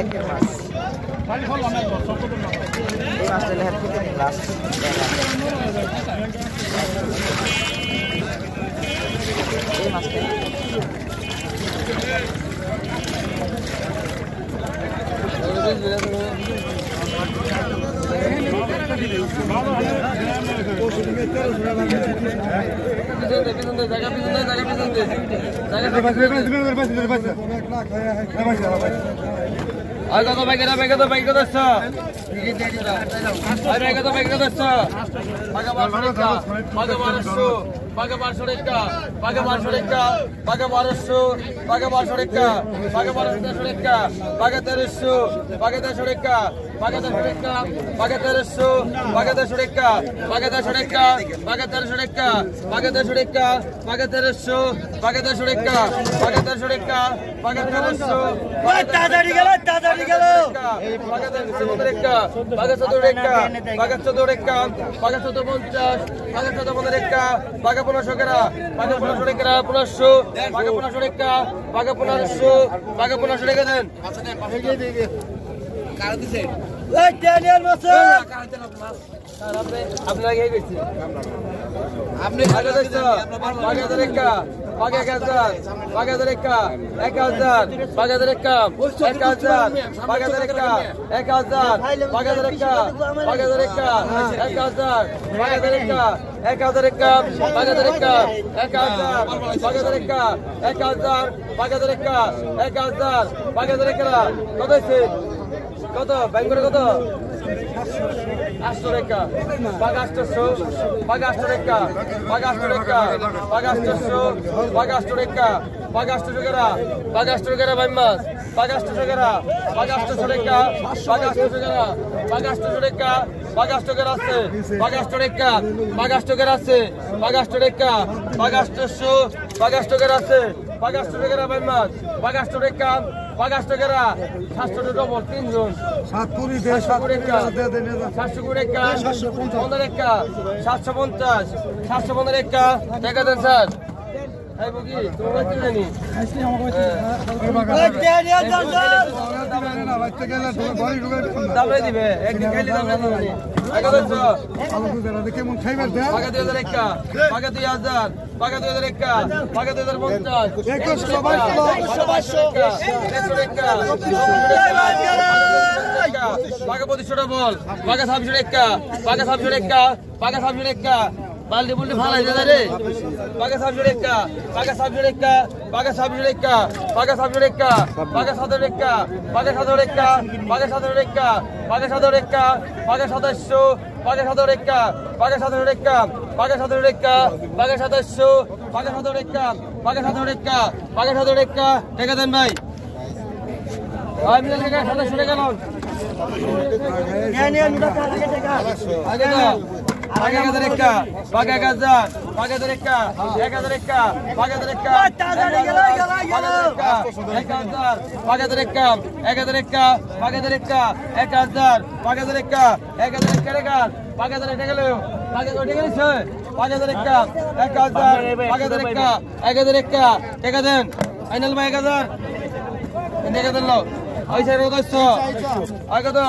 একের মাছ এই মাছটা লেখার থেকে লাস্ট এই মাছটা আর কত বাইক এটা বাইক কত বাইক আসছ আর বাইক কত বাইক আসছ পাকা বারোশো রেখা পাকা বারোশো পাকা বারোশো রেখা পাকা বারোশো রেখা পাকা বারোশো পাকা বারোশো রেখা পাকা বারোশো রেখা পাকা তেরোশো পাকা তেরোশো রেখা রেখা পাকা তেরোশো রেখা পাকা তেরোশো রেখা পাকা তেরোশো রেখা পাকা তেরোশো পাকা তেরোশো রেখা পাকা তেরোশো রেখা পাকা তেরোশো তাড়াতাড়ি গেল তাড়াতাড়ি গেল পনেরোশো কেরা পাকা পনেরোশো রেখা পনেরোশো পাকা পনেরোশো রেখা পাকা পনেরোশো পাকা পনেরোশো রেখে দেন ওই ড্যানিয়েল মাস্টার আপনার আগে গেছি আপনি আগে দেখছ বাগাদের একা বাগা এক হাজার বাগাদের একা এক হাজার একা এক হাজার বাগাদের একা এক হাজার একা বাগাদের একা হাজার এক হাজার একা বাগাদের একা এক হাজার বাগাদের একা এক হাজার বাগাদের একা এক হাজার বাগাদের একা কত হয়েছে কত ব্যাংকের কত আটশো আছে বাঘ আটশো রেখা বাঘ আছে বাঘ আছে আটশো টাকারা ভাই মাছ রেখা বাঘ আটশো টাকারা সাতশো ডবল তিনজন সাতপুরি দে সাতশো কুড়ি টাকা সাতশো কুড়ি টাকা পনেরো টাকা সাতশো পঞ্চাশ সাতশো পনেরো টাকা টাকা দেন স্যার। না? বাচ্চা গেলে ঘরে দিবে একদিন খাইলে টাকা দুধের কেমন খাইবার দে দুই হাজার একটা দুই হাজার। পাকা দুই হাজার একটা পাকা দুই হাজার পঞ্চাশ একশো বাইশশো টাকা পাকা পঁচিশশোটা বল পাকা ছাব্বিশশো টাকা পাকা ছাব্বিশশো টাকা পাকা ছাব্বিশশো টাকা বালতি বুলটি ফালাই দে রে। পাকা ছাব্বিশশো টাকা পাকা ছাব্বিশশো টাকা পাকা ছাব্বিশশো টাকা পাকা ছাব্বিশশো টাকা পাকা সতেরো টাকা পাকা সতেরো টাকা পাকা সতেরো টাকা পাকা সতেরো টাকা পাকা সাতাশশো পাকা সতেরো টাকা পাকা সতেরো টাকা পাকা সতেরো টাকা পাকা সদস্য পাকা সতেরো টাকা পাকা সতেরো টাকা পাকা সতেরো টাকা টাকা দেন ভাই ভাই মিলে আগে আগে এক হাজার একটা পাকা এক হাজার পাকা হাজার একটা এক হাজার একটা পাকা হাজার গেল। এক হাজার পাকা হাজার একটা এক হাজার একটা এক হাজার পাকা হাজার একটা এক হাজার একটা টাকা পাকা হাজার একটা গেল পাকা হাজার হাজার একটা এক হাজার পাকা হাজার একটা এক হাজার একটা টাকা দেন ফাইনাল ভাই এক হাজার আগে তো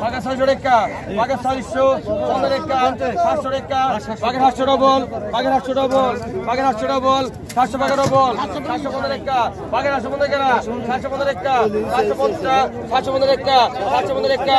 পাকা ছয়শো রেখা পাকা ছয়শো পনেরো রেখা সাতশো রেখা বাঘের সাতশো ডবল বাঘের সাতশো ডবল বাঘের সাতশো ডবল সাতশো টাকা ডবল সাতশো পনেরো রেখা বাঘের সাতশো পনেরো রেখা সাতশো পনেরো রেখা সাতশো পঞ্চাশ সাতশো পনেরো রেখা সাতশো পনেরো টাকা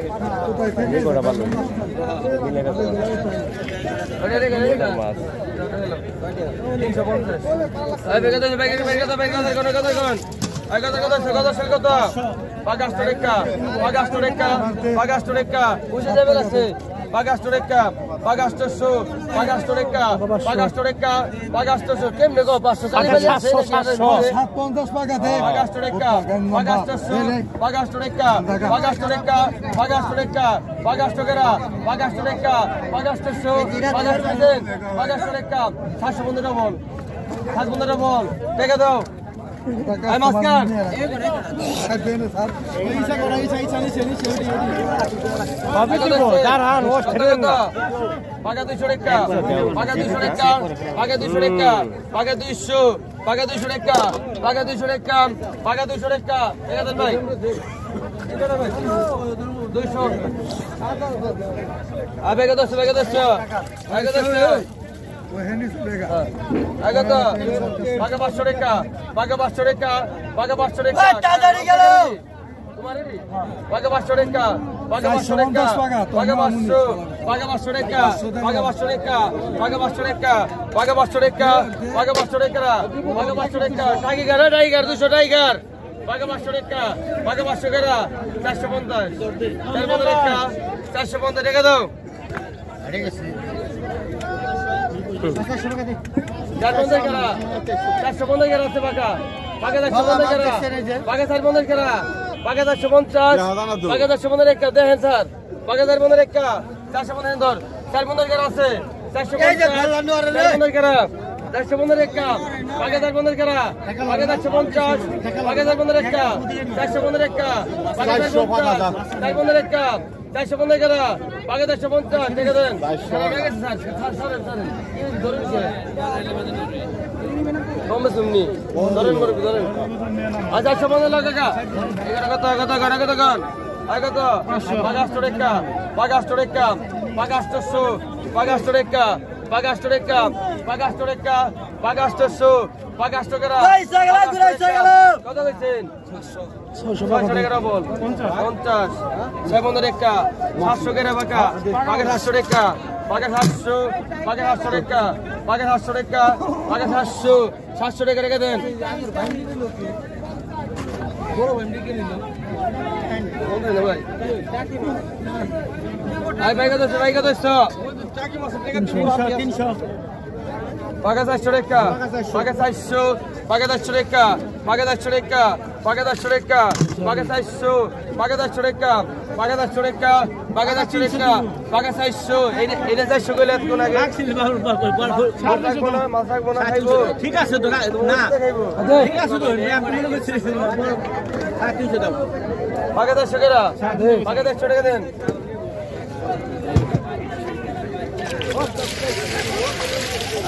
রাখ এই মাছগুলো পাকে তিনশো পঞ্চাশ রেখে কত, কত, কত, কত, আটশো টাকা, পাঁচ আটশো টাকা, বুঝে যাবে কাছে। বাগাষ্ট রেখা বাগাষ্ট রেখা বাগাষ্টশো কেমনে গো পাঁচশো রেখা বাগাষ্ট গেরা বাগাষ্ট রেখা বাগাষ্টশো বাগাষ্ট দেন বাগাষ্ট রেখা সাতশো বন্ধুরা বল সাত বন্ধুরা বল। দেখে দাও। পাকা দুইশো রেখা পাকা দুইশো রেখা পাকা দুইশো রেখা পাকা দুইশো পাকা দুইশো রেখা পাকা দুইশো রেখা পাকা দুইশো রেখা এগাদের ভাই। দুইশো। আবেগে দশ বেগে দশ আগে দশ আগত পাকা পাঁচশো রেখা পাকা পাঁচশো রেখা পাকা পাঁচশো রেখা এই, তাড়াতাড়ি গেল। তোমারেরই পাকা পাঁচশো রেখা পাকা পাঁচশো রেখা 450 টাকা, তো পাকা আমার পাঁচশো পাকা পাঁচশো রেখা পাকা পাঁচশো রেখা পাকা পাঁচশো রেখা পাকা পাঁচশো রেখা পাকা পাঁচশো রেখা পাকা পাঁচশো রেখা টাইগার দুশো টাইগার চারশো পঞ্চাশ চার পঞ্চাশ রেখা চারশো পঞ্চাশ রেখা দাও পঞ্চাশ গেরা চারশো পঞ্চাশ। গেরা আছে পাকা পাকা চারশো পঞ্চাশ। গেরা পাকা চার পঞ্চাশ গেরা পাকা চারশো পঞ্চাশ। পাকা চারশো পঞ্চাশ। রেখা দেখেন স্যার পাকা চার পঞ্চাশ রেখা চারশো পঞ্চাশ। ধর চার পঞ্চাশ গেরা আছে চারশো পঞ্চাশ। ধরলাম না ওরে রে। চার পঞ্চাশ গেরা চারশো রেখা পাকা চার পঞ্চাশ। গেরা পাকা চারশো পঞ্চাশ। পাকা চার রেখা চারশো পঞ্চাশ। রেখা পাকা চার পঞ্চাশ চার পঞ্চাশ রেখা চারশো পঞ্চাশ গেরা পাকা চারশো পঞ্চাশ দেখে দেন। কমবে শুননি ধরেন করবি ধরেন আচ্ছা একশো পঞ্চাশ লাখ টাকা। এগারো কত কত কত কত কন আয় কত? পাগাষ্ট রেখা পাগাষ্ট রেখা পাগাষ্টশো পাগাষ্ট রেখা পাগাষ্ট রেখা পাগাষ্ট রেখা পাগাষ্টশো পাগাষ্ট করা? পয়সা গেল, ঘুরাইছে গেল। কত কইছেন ছয়শো টাকা বল? পঞ্চাশ। ছয় পনেরো রেখা। সাতশো কেরা বাঁকা পাকে সাতশো রেখা। পাকে সাতশো পাকে সাতশো রেখা। পাকে সাতশো রেখা। পাকে সাতশো সাতশো টাকা রেখে দেন। বলবেন না ভাই আই ভাই কত ভাই কত পাকা চারশো রেখা পাকা চারশো পাকা চারশো রেখা পাকা চারশো রেখা পাকা চারশো রেখা পাকা চারশো পাকা চারশো রেখা পাকা চারশো রেখা পাকা চারশো রেখা পাকা চারশো এটা চারশো গেলে কোন আগে মাছ রাখব না খাইবো ঠিক আছে তো না খাইবো ঠিক আছে তো পাকা চারশো কেরা পাকা চারশো টাকা দেন।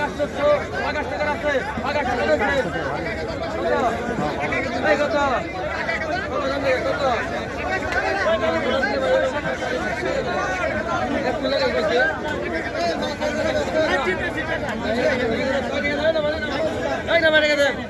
চারশো পাকা পাঁচশো